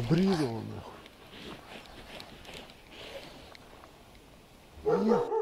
Обрізало нахуй. Ні.